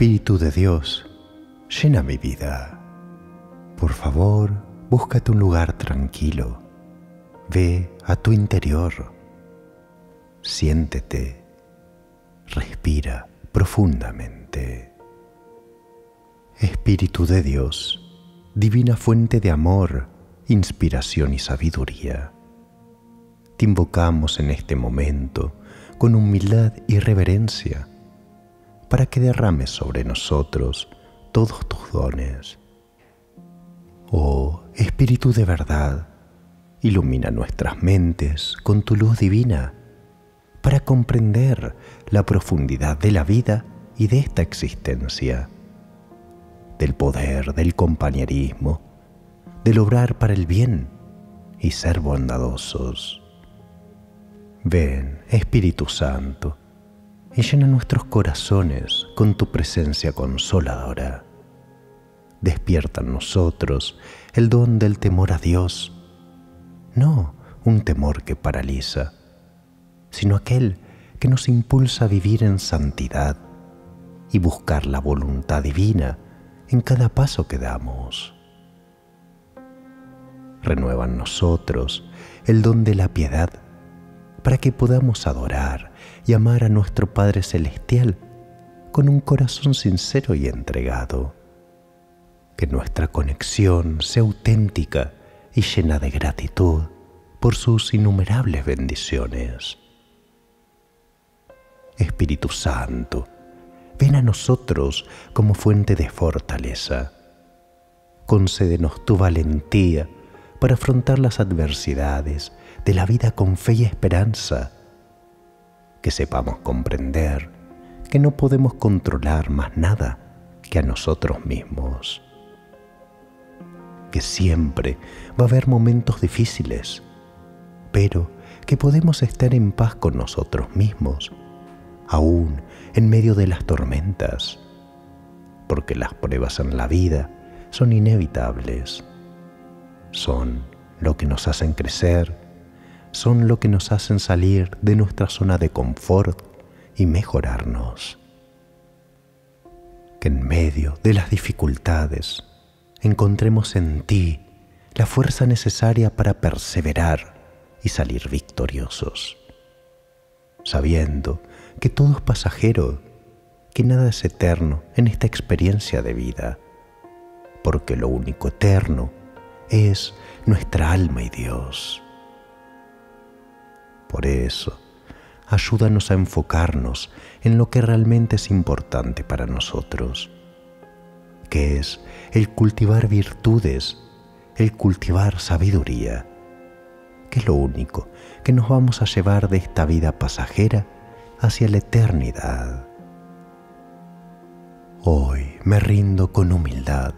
Espíritu de Dios, llena mi vida. Por favor, búscate un lugar tranquilo. Ve a tu interior. Siéntete. Respira profundamente. Espíritu de Dios, divina fuente de amor, inspiración y sabiduría. Te invocamos en este momento con humildad y reverencia para que derrames sobre nosotros todos tus dones. Oh Espíritu de verdad, ilumina nuestras mentes con tu luz divina para comprender la profundidad de la vida y de esta existencia, del poder, del compañerismo, del obrar para el bien y ser bondadosos. Ven, Espíritu Santo, y llena nuestros corazones con tu presencia consoladora. Despierta en nosotros el don del temor a Dios, no un temor que paraliza, sino aquel que nos impulsa a vivir en santidad y buscar la voluntad divina en cada paso que damos. Renueva en nosotros el don de la piedad para que podamos adorar y amar a nuestro Padre Celestial con un corazón sincero y entregado. Que nuestra conexión sea auténtica y llena de gratitud por sus innumerables bendiciones. Espíritu Santo, ven a nosotros como fuente de fortaleza. Concédenos tu valentía para afrontar las adversidades de la vida con fe y esperanza. Que sepamos comprender que no podemos controlar más nada que a nosotros mismos. Que siempre va a haber momentos difíciles, pero que podemos estar en paz con nosotros mismos, aún en medio de las tormentas, porque las pruebas en la vida son inevitables, son lo que nos hacen crecer son lo que nos hacen salir de nuestra zona de confort y mejorarnos. Que en medio de las dificultades encontremos en ti la fuerza necesaria para perseverar y salir victoriosos, sabiendo que todo es pasajero, que nada es eterno en esta experiencia de vida, porque lo único eterno es nuestra alma y Dios. Por eso, ayúdanos a enfocarnos en lo que realmente es importante para nosotros, que es el cultivar virtudes, el cultivar sabiduría, que es lo único que nos vamos a llevar de esta vida pasajera hacia la eternidad. Hoy me rindo con humildad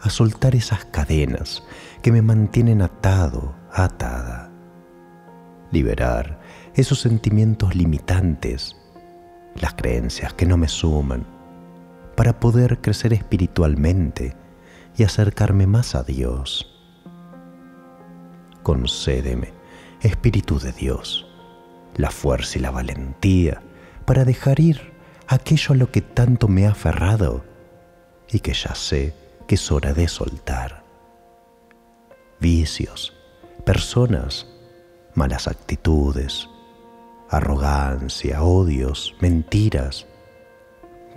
a soltar esas cadenas que me mantienen atado, atada liberar esos sentimientos limitantes, las creencias que no me suman, para poder crecer espiritualmente y acercarme más a Dios. Concédeme, Espíritu de Dios, la fuerza y la valentía para dejar ir aquello a lo que tanto me ha aferrado y que ya sé que es hora de soltar. Vicios, personas, malas actitudes, arrogancia, odios, mentiras,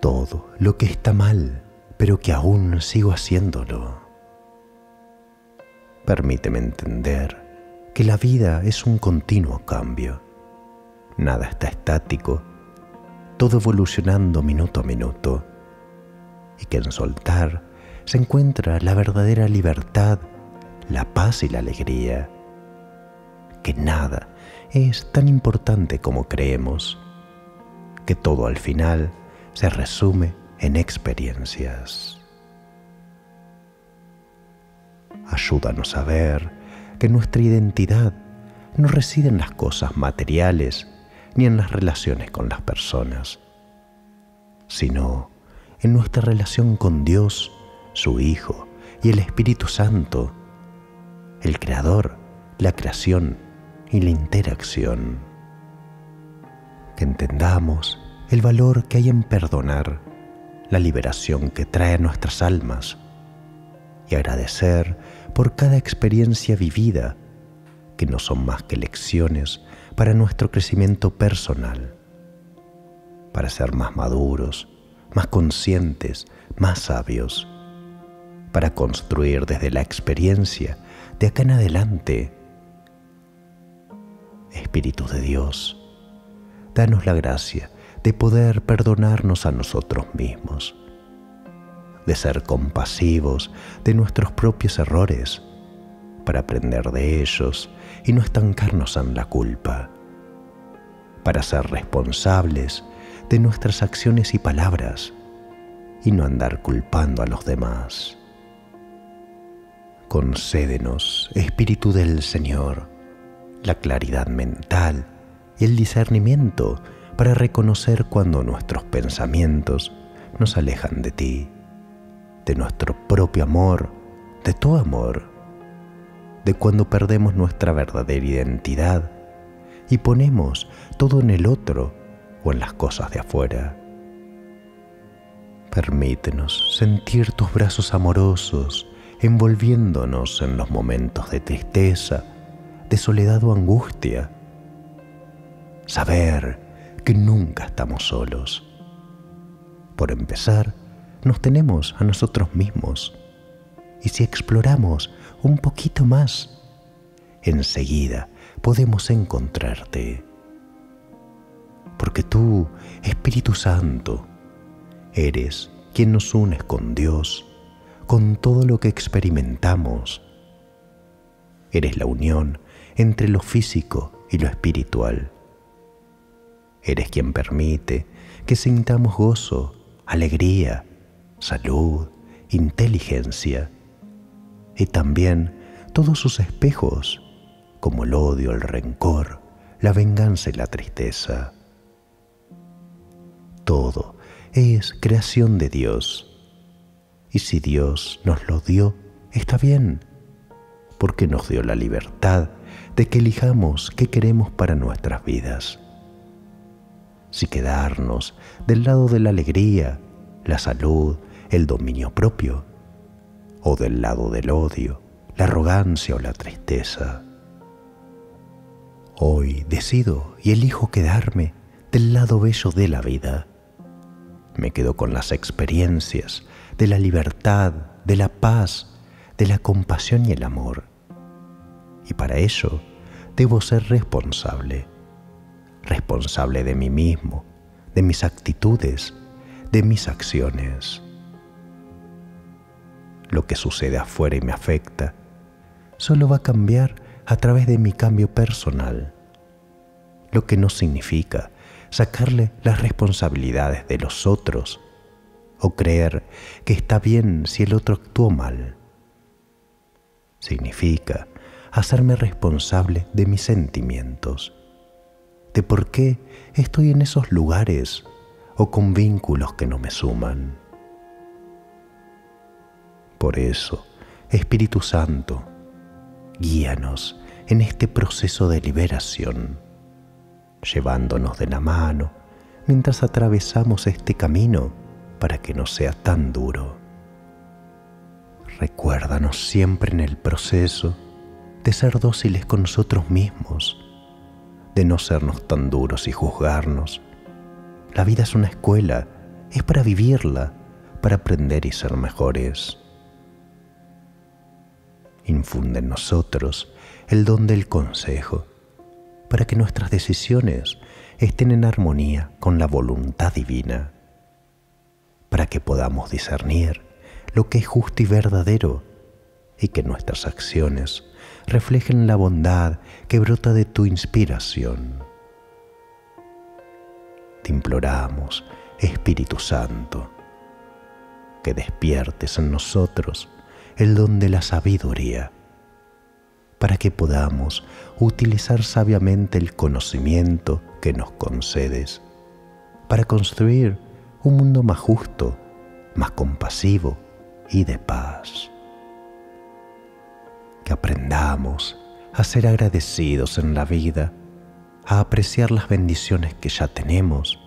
todo lo que está mal, pero que aún sigo haciéndolo. Permíteme entender que la vida es un continuo cambio. Nada está estático, todo evolucionando minuto a minuto, y que en soltar se encuentra la verdadera libertad, la paz y la alegría que nada es tan importante como creemos, que todo al final se resume en experiencias. Ayúdanos a ver que nuestra identidad no reside en las cosas materiales ni en las relaciones con las personas, sino en nuestra relación con Dios, su Hijo y el Espíritu Santo, el Creador, la creación y la interacción. Que entendamos el valor que hay en perdonar, la liberación que trae a nuestras almas y agradecer por cada experiencia vivida que no son más que lecciones para nuestro crecimiento personal, para ser más maduros, más conscientes, más sabios, para construir desde la experiencia de acá en adelante. Espíritu de Dios, danos la gracia de poder perdonarnos a nosotros mismos, de ser compasivos de nuestros propios errores, para aprender de ellos y no estancarnos en la culpa, para ser responsables de nuestras acciones y palabras y no andar culpando a los demás. Concédenos, Espíritu del Señor, la claridad mental y el discernimiento para reconocer cuando nuestros pensamientos nos alejan de ti, de nuestro propio amor, de tu amor, de cuando perdemos nuestra verdadera identidad y ponemos todo en el otro o en las cosas de afuera. Permítenos sentir tus brazos amorosos envolviéndonos en los momentos de tristeza, de soledad o angustia. Saber que nunca estamos solos. Por empezar, nos tenemos a nosotros mismos. Y si exploramos un poquito más, enseguida podemos encontrarte. Porque tú, Espíritu Santo, eres quien nos unes con Dios, con todo lo que experimentamos. Eres la unión entre lo físico y lo espiritual Eres quien permite que sintamos gozo, alegría, salud, inteligencia y también todos sus espejos, como el odio, el rencor, la venganza y la tristeza. Todo es creación de Dios. Y si Dios nos lo dio, está bien, porque nos dio la libertad de que elijamos qué queremos para nuestras vidas si quedarnos del lado de la alegría, la salud, el dominio propio, o del lado del odio, la arrogancia o la tristeza. Hoy decido y elijo quedarme del lado bello de la vida. Me quedo con las experiencias de la libertad, de la paz, de la compasión y el amor. Y para ello debo ser responsable responsable de mí mismo, de mis actitudes, de mis acciones. Lo que sucede afuera y me afecta solo va a cambiar a través de mi cambio personal, lo que no significa sacarle las responsabilidades de los otros o creer que está bien si el otro actuó mal. Significa hacerme responsable de mis sentimientos de por qué estoy en esos lugares o con vínculos que no me suman. Por eso, Espíritu Santo, guíanos en este proceso de liberación, llevándonos de la mano mientras atravesamos este camino para que no sea tan duro. Recuérdanos siempre en el proceso de ser dóciles con nosotros mismos de no sernos tan duros y juzgarnos. La vida es una escuela, es para vivirla, para aprender y ser mejores. Infunde en nosotros el don del consejo, para que nuestras decisiones estén en armonía con la voluntad divina, para que podamos discernir lo que es justo y verdadero y que nuestras acciones reflejen la bondad que brota de tu inspiración. Te imploramos, Espíritu Santo, que despiertes en nosotros el don de la sabiduría, para que podamos utilizar sabiamente el conocimiento que nos concedes, para construir un mundo más justo, más compasivo y de paz aprendamos a ser agradecidos en la vida, a apreciar las bendiciones que ya tenemos,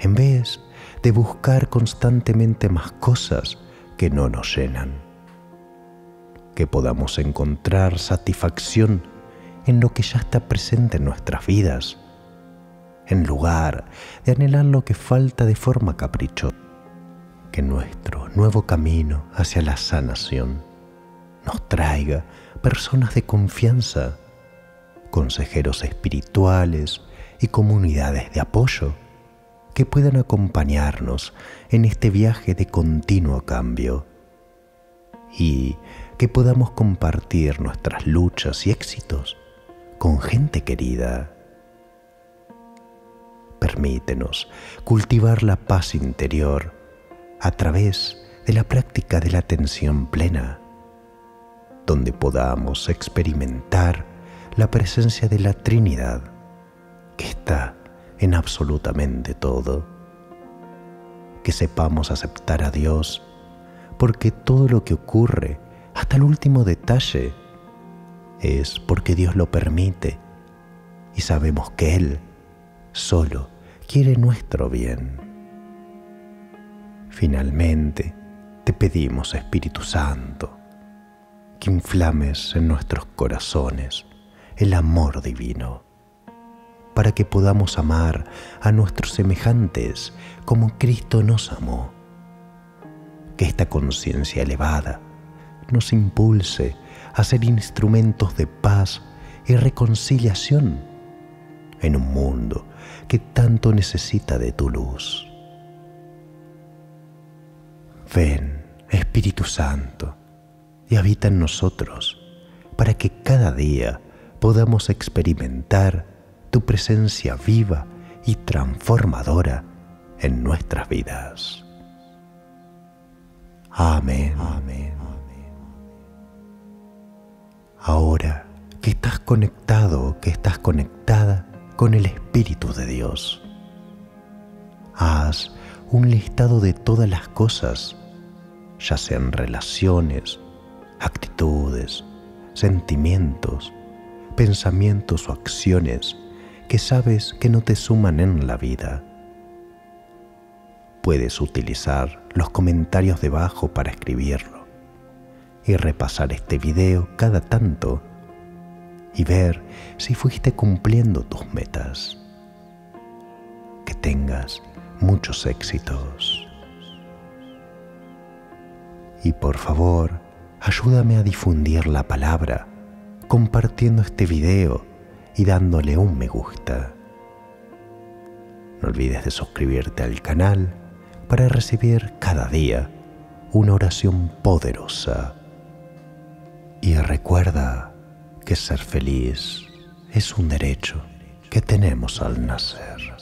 en vez de buscar constantemente más cosas que no nos llenan. Que podamos encontrar satisfacción en lo que ya está presente en nuestras vidas, en lugar de anhelar lo que falta de forma caprichosa. Que nuestro nuevo camino hacia la sanación nos traiga personas de confianza, consejeros espirituales y comunidades de apoyo que puedan acompañarnos en este viaje de continuo cambio y que podamos compartir nuestras luchas y éxitos con gente querida. Permítenos cultivar la paz interior a través de la práctica de la atención plena, donde podamos experimentar la presencia de la Trinidad que está en absolutamente todo. Que sepamos aceptar a Dios, porque todo lo que ocurre, hasta el último detalle, es porque Dios lo permite y sabemos que Él solo quiere nuestro bien. Finalmente, te pedimos, Espíritu Santo, inflames en nuestros corazones el amor divino para que podamos amar a nuestros semejantes como Cristo nos amó. Que esta conciencia elevada nos impulse a ser instrumentos de paz y reconciliación en un mundo que tanto necesita de tu luz. Ven, Espíritu Santo, y habita en nosotros para que cada día podamos experimentar tu presencia viva y transformadora en nuestras vidas. Amén. Amén. Ahora que estás conectado, que estás conectada con el Espíritu de Dios, haz un listado de todas las cosas, ya sean relaciones, actitudes, sentimientos, pensamientos o acciones que sabes que no te suman en la vida. Puedes utilizar los comentarios debajo para escribirlo y repasar este video cada tanto y ver si fuiste cumpliendo tus metas. Que tengas muchos éxitos. Y por favor, ayúdame a difundir la palabra compartiendo este video y dándole un me gusta. No olvides de suscribirte al canal para recibir cada día una oración poderosa. Y recuerda que ser feliz es un derecho que tenemos al nacer.